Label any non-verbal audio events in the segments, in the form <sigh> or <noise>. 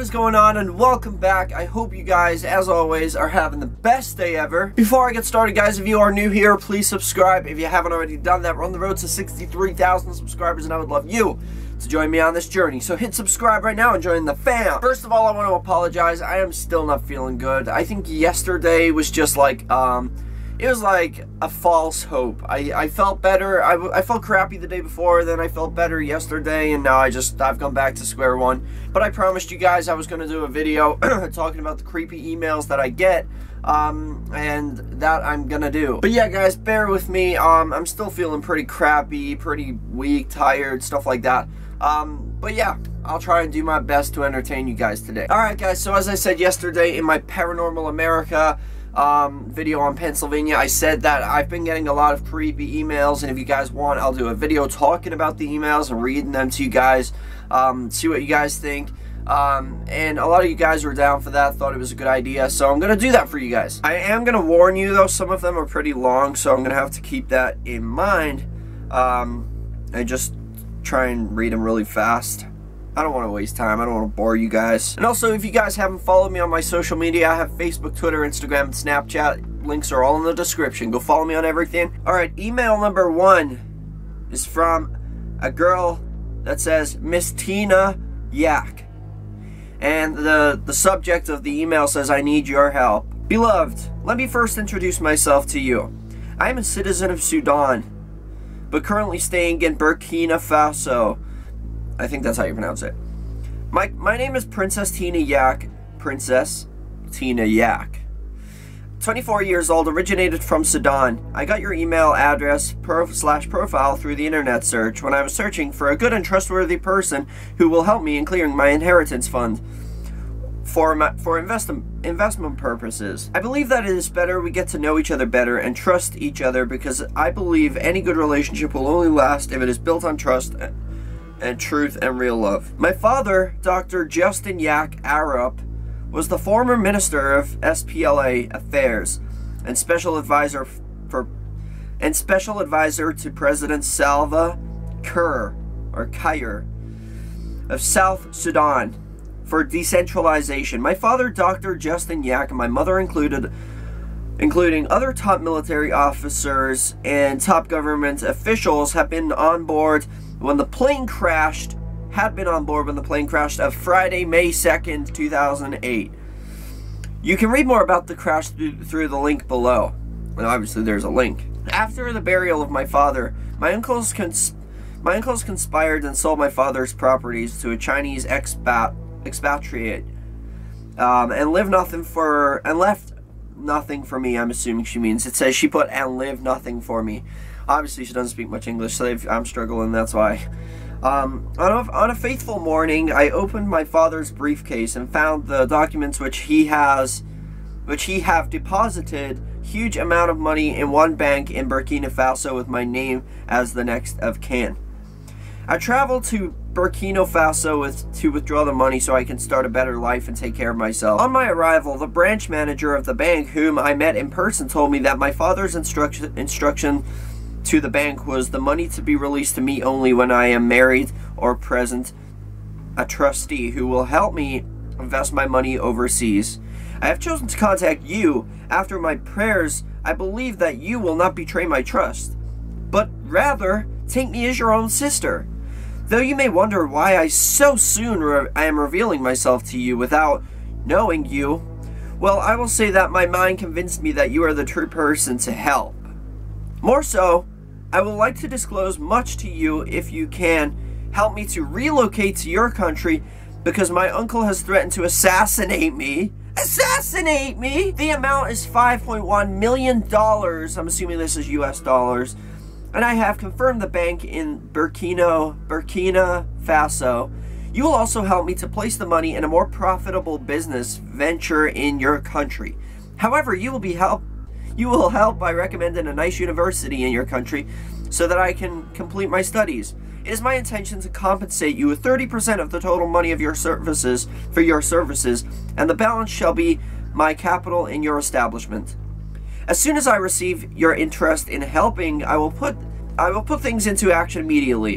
what is going on and welcome back. I hope you guys, as always, are having the best day ever. Before I get started, guys, if you are new here, please subscribe. If you haven't already done that, we're on the road to 63,000 subscribers and I would love you to join me on this journey. So hit subscribe right now and join the fam. First of all, I want to apologize. I am still not feeling good. I think yesterday was just like, um, it was like a false hope. I, I felt better. I, I felt crappy the day before, then I felt better yesterday, and now I just, I've gone back to square one. But I promised you guys I was going to do a video <clears throat> talking about the creepy emails that I get, um, and that I'm going to do. But yeah, guys, bear with me. Um, I'm still feeling pretty crappy, pretty weak, tired, stuff like that. Um, but yeah, I'll try and do my best to entertain you guys today. Alright guys, so as I said yesterday in my Paranormal America um, video on Pennsylvania, I said that I've been getting a lot of creepy emails, and if you guys want, I'll do a video talking about the emails and reading them to you guys, um, see what you guys think. Um, and a lot of you guys were down for that, thought it was a good idea, so I'm going to do that for you guys. I am going to warn you, though, some of them are pretty long, so I'm going to have to keep that in mind, um, and just try and read them really fast. I don't want to waste time. I don't want to bore you guys. And also, if you guys haven't followed me on my social media, I have Facebook, Twitter, Instagram, and Snapchat. Links are all in the description. Go follow me on everything. Alright, email number one is from a girl that says Miss Tina Yak. And the, the subject of the email says, I need your help. Beloved, let me first introduce myself to you. I am a citizen of Sudan, but currently staying in Burkina Faso I think that's how you pronounce it. My, my name is Princess Tina Yak. Princess Tina Yak. 24 years old, originated from Sudan. I got your email address pro slash profile through the internet search when I was searching for a good and trustworthy person who will help me in clearing my inheritance fund for my, for investment investment purposes. I believe that it is better we get to know each other better and trust each other because I believe any good relationship will only last if it is built on trust and truth and real love. My father, Dr. Justin Yak Arup, was the former minister of SPLA Affairs and special advisor for and special advisor to President Salva Kiir or Kiir of South Sudan for decentralization. My father, Dr. Justin Yak, and my mother included including other top military officers and top government officials have been on board when the plane crashed, had been on board when the plane crashed of Friday, May 2nd, 2008. You can read more about the crash through the link below. And obviously there's a link. After the burial of my father, my uncles cons my uncles conspired and sold my father's properties to a Chinese expat expatriate um, and lived nothing for and left nothing for me. I'm assuming she means it says she put and live nothing for me. Obviously, she doesn't speak much English, so I'm struggling, that's why. Um, on, a, on a faithful morning, I opened my father's briefcase and found the documents which he has, which he have deposited huge amount of money in one bank in Burkina Faso with my name as the next of kin. I traveled to Burkina Faso with, to withdraw the money so I can start a better life and take care of myself. On my arrival, the branch manager of the bank, whom I met in person, told me that my father's instruction, instruction to the bank was the money to be released to me only when I am married or present a trustee who will help me invest my money overseas. I have chosen to contact you after my prayers. I believe that you will not betray my trust, but rather take me as your own sister. Though you may wonder why I so soon I am revealing myself to you without knowing you, well, I will say that my mind convinced me that you are the true person to help. More so, I would like to disclose much to you if you can help me to relocate to your country because my uncle has threatened to assassinate me. Assassinate me! The amount is $5.1 million. I'm assuming this is US dollars. And I have confirmed the bank in Burkina, Burkina Faso. You will also help me to place the money in a more profitable business venture in your country. However, you will be help you will help by recommending a nice university in your country so that I can complete my studies. It is my intention to compensate you with 30% of the total money of your services for your services, and the balance shall be my capital in your establishment. As soon as I receive your interest in helping, I will put I will put things into action immediately.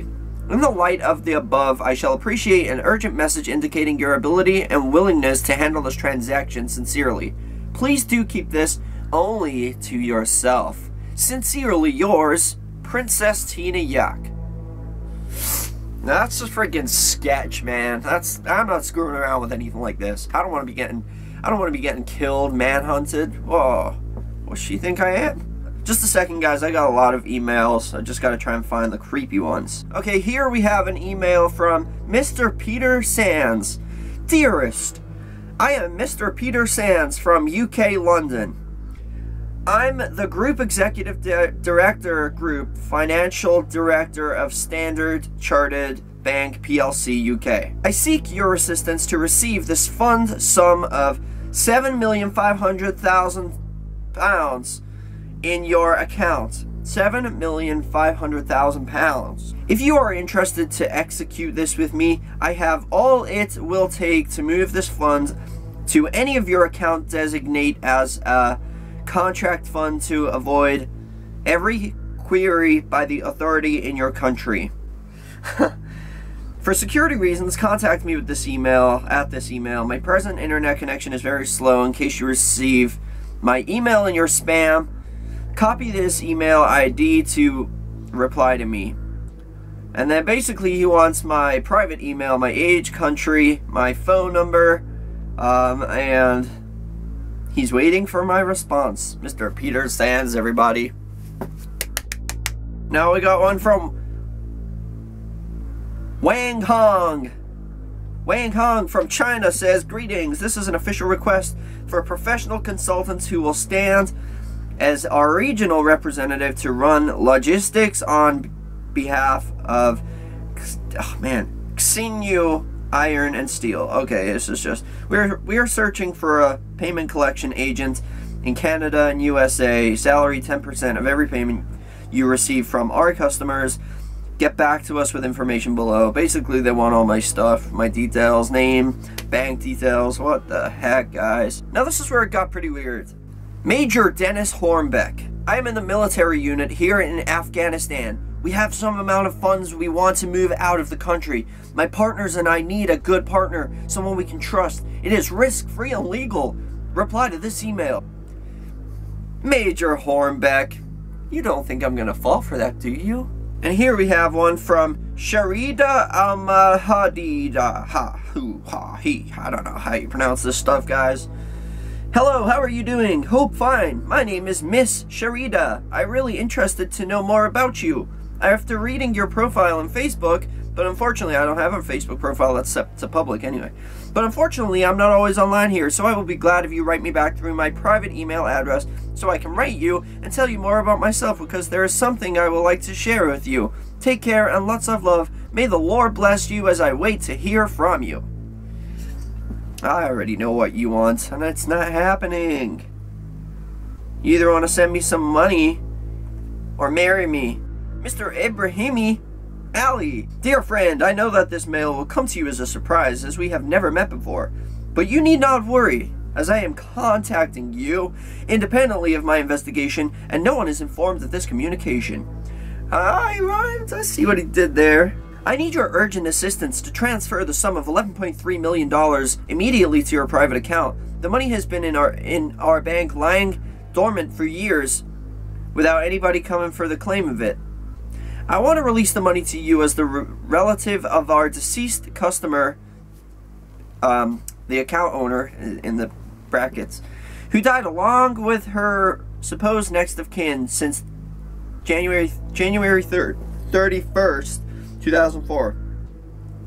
In the light of the above, I shall appreciate an urgent message indicating your ability and willingness to handle this transaction sincerely. Please do keep this only to yourself. Sincerely yours, Princess Tina Yak. That's a freaking sketch, man. That's I'm not screwing around with anything like this. I don't want to be getting I don't want to be getting killed, manhunted. Whoa. What she think I am? Just a second, guys. I got a lot of emails. I just got to try and find the creepy ones. Okay, here we have an email from Mr. Peter Sands. Dearest, I am Mr. Peter Sands from UK, London. I'm the Group Executive Di Director Group Financial Director of Standard Chartered Bank PLC UK. I seek your assistance to receive this fund sum of 7,500,000 pounds in your account. Seven million five hundred thousand pounds. If you are interested to execute this with me, I have all it will take to move this fund to any of your account designate as a contract fund to avoid every query by the authority in your country. <laughs> For security reasons, contact me with this email, at this email. My present internet connection is very slow in case you receive my email in your spam copy this email ID to reply to me. And then basically he wants my private email, my age, country, my phone number, um, and he's waiting for my response. Mr. Peter Sands, everybody. Now we got one from Wang Hong. Wang Hong from China says, Greetings, this is an official request for professional consultants who will stand as our regional representative to run logistics on behalf of, oh man, Xinyu Iron and Steel. Okay, this is just, we're, we are searching for a payment collection agent in Canada and USA, salary 10% of every payment you receive from our customers. Get back to us with information below. Basically, they want all my stuff, my details, name, bank details. What the heck, guys? Now, this is where it got pretty weird. Major Dennis Hornbeck. I am in the military unit here in Afghanistan. We have some amount of funds we want to move out of the country. My partners and I need a good partner, someone we can trust. It is risk-free and legal. Reply to this email. Major Hornbeck, you don't think I'm gonna fall for that, do you? And here we have one from Sharida Almahadida. Ha, hu, ha, he. I don't know how you pronounce this stuff, guys. Hello, how are you doing? Hope fine. My name is Miss Sharida. I'm really interested to know more about you. After reading your profile on Facebook, but unfortunately I don't have a Facebook profile that's set to public anyway. But unfortunately I'm not always online here, so I will be glad if you write me back through my private email address so I can write you and tell you more about myself because there is something I would like to share with you. Take care and lots of love. May the Lord bless you as I wait to hear from you. I already know what you want, and it's not happening. You either want to send me some money or marry me. Mr. Ibrahimi Ali, dear friend, I know that this mail will come to you as a surprise as we have never met before, but you need not worry as I am contacting you independently of my investigation and no one is informed of this communication. I rhymed. I see what he did there. I need your urgent assistance to transfer the sum of $11.3 million immediately to your private account. The money has been in our in our bank lying dormant for years without anybody coming for the claim of it. I want to release the money to you as the re relative of our deceased customer, um, the account owner in the brackets, who died along with her supposed next of kin since January January 3rd, 31st, 2004.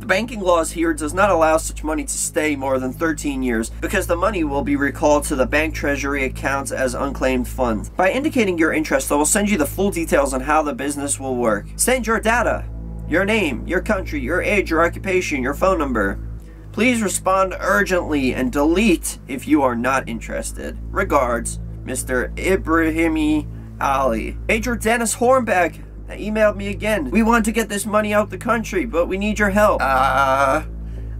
The banking laws here does not allow such money to stay more than 13 years because the money will be recalled to the bank treasury accounts as unclaimed funds. By indicating your interest, I will send you the full details on how the business will work. Send your data, your name, your country, your age, your occupation, your phone number. Please respond urgently and delete if you are not interested. Regards, Mr. Ibrahimi Ali. Major Dennis Hornbeck, emailed me again. We want to get this money out the country, but we need your help. Uh,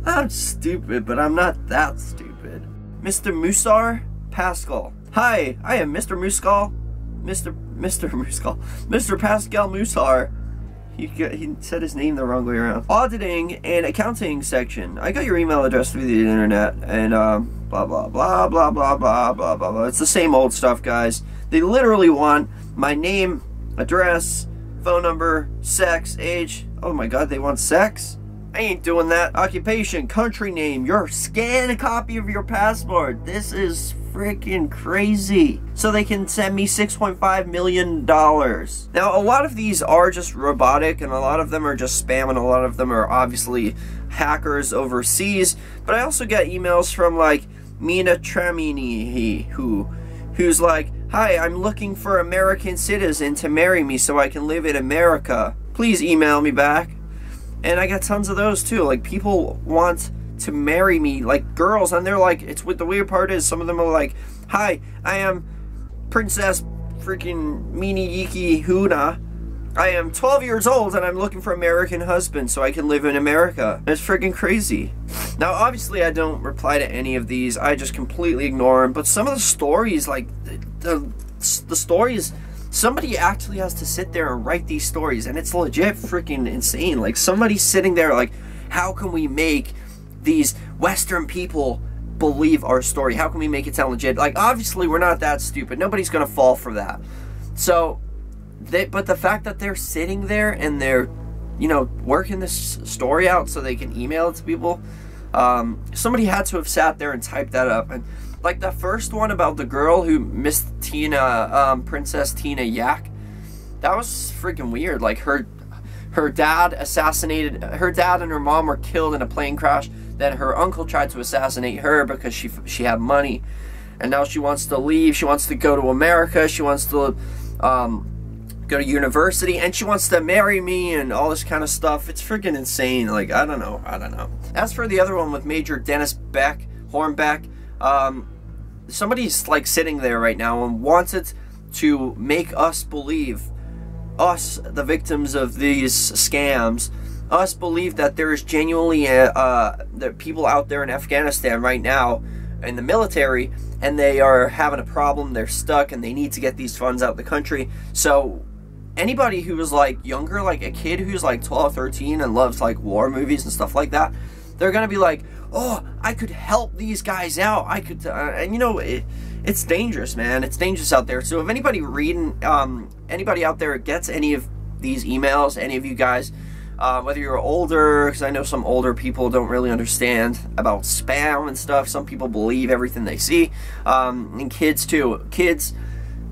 I'm stupid, but I'm not that stupid. Mr. Musar Pascal. Hi, I am Mr. Muscal. Mr. Mr. Muscal. Mr. Pascal Musar. He, he said his name the wrong way around. Auditing and accounting section. I got your email address through the internet and um, blah, blah, blah, blah, blah, blah, blah, blah, blah. It's the same old stuff, guys. They literally want my name, address, phone number, sex, age. Oh my god, they want sex? I ain't doing that. Occupation, country name, your scan a copy of your passport. This is freaking crazy. So they can send me $6.5 million. Now, a lot of these are just robotic, and a lot of them are just spam, and a lot of them are obviously hackers overseas. But I also get emails from, like, Mina Tramini, who, who's like, Hi, I'm looking for American citizen to marry me so I can live in America. Please email me back. And I got tons of those too. Like people want to marry me, like girls, and they're like, it's what the weird part is. Some of them are like, "Hi, I am Princess freaking Mini Yiki Huna. I am 12 years old and I'm looking for American husband so I can live in America. It's freaking crazy. Now, obviously, I don't reply to any of these. I just completely ignore them. But some of the stories, like the the, stories somebody actually has to sit there and write these stories and it's legit freaking insane. Like somebody's sitting there like how can we make these western people believe our story? How can we make it sound legit? Like obviously we're not that stupid. Nobody's gonna fall for that. So they but the fact that they're sitting there and they're you know working this story out so they can email it to people um, somebody had to have sat there and typed that up and like the first one about the girl who missed Tina, um, Princess Tina Yak. That was freaking weird. Like her, her dad assassinated, her dad and her mom were killed in a plane crash. Then her uncle tried to assassinate her because she she had money, and now she wants to leave. She wants to go to America. She wants to um, go to university, and she wants to marry me and all this kind of stuff. It's freaking insane. Like I don't know. I don't know. As for the other one with Major Dennis Beck, Hornbeck, um, somebody's like sitting there right now and wants it to make us believe, us, the victims of these scams, us believe that there is genuinely uh, uh, there people out there in Afghanistan right now in the military and they are having a problem, they're stuck, and they need to get these funds out of the country. So anybody who is like younger, like a kid who's like 12, 13 and loves like war movies and stuff like that, they're gonna be like, oh, I could help these guys out. I could, uh, and you know, it, it's dangerous, man. It's dangerous out there. So if anybody reading, um, anybody out there gets any of these emails, any of you guys, uh, whether you're older, because I know some older people don't really understand about spam and stuff. Some people believe everything they see, um, and kids too. Kids,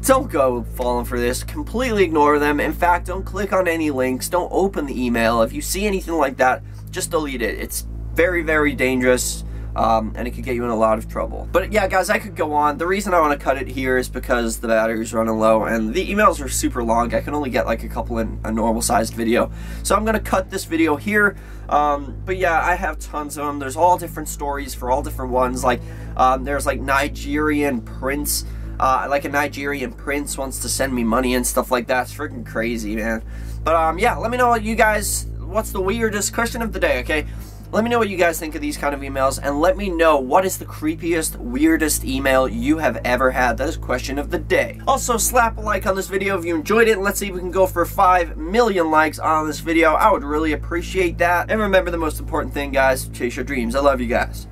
don't go falling for this. Completely ignore them. In fact, don't click on any links. Don't open the email. If you see anything like that, just delete it. It's very, very dangerous. Um, and it could get you in a lot of trouble. But yeah, guys, I could go on. The reason I want to cut it here is because the battery's running low and the emails are super long. I can only get like a couple in a normal sized video. So I'm going to cut this video here. Um, but yeah, I have tons of them. There's all different stories for all different ones. Like, um, there's like Nigerian prince. Uh, like a Nigerian prince wants to send me money and stuff like that. It's freaking crazy, man. But um, yeah, let me know you guys, what's the weirdest question of the day, okay? Let me know what you guys think of these kind of emails, and let me know what is the creepiest, weirdest email you have ever had. That is question of the day. Also, slap a like on this video if you enjoyed it, let's see if we can go for 5 million likes on this video. I would really appreciate that. And remember the most important thing, guys, chase your dreams. I love you guys.